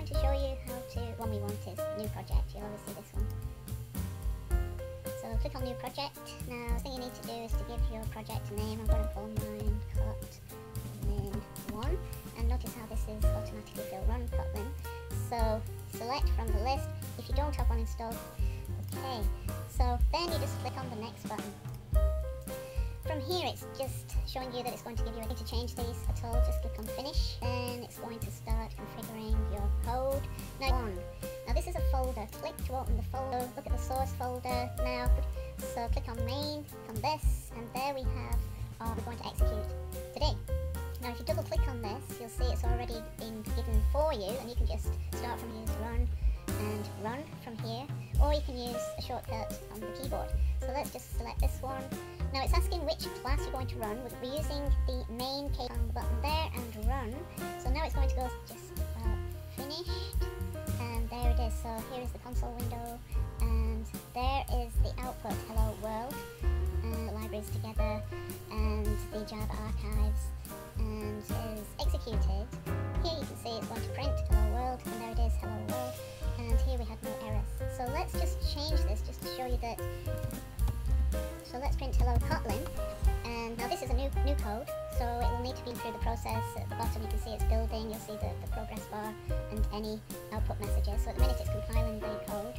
going to show you how to, one we want is new project, you'll always see this one. So click on new project. Now the thing you need to do is to give your project a name. I'm going to call mine Kotlin 1 and notice how this is automatically built run Kotlin. So select from the list if you don't have one installed. Okay, so then you just click on the next button. From here it's just showing you that it's going to give you a need to change these at all, just click on finish. Then it's going to start Click to open the folder. Look at the source folder now. So click on main, click on this, and there we have our we're going to execute today. Now if you double click on this, you'll see it's already been given for you, and you can just start from use run and run from here, or you can use a shortcut on the keyboard. So let's just select this one. Now it's asking which class you're going to run. We're using the main case on the button there and run. So now it's going to go just console window and there is the output, hello world, uh, libraries together and the Java archives and is executed. Here you can see it's going to print hello world and there it is, hello world and here we have no errors. So let's just change this just to show you that. So let's print hello Kotlin and now this is a new new code so it will need to be through the process. At the bottom you can see it's building, you'll see the, the progress bar and any output messages. So at the minute it's compiling the code,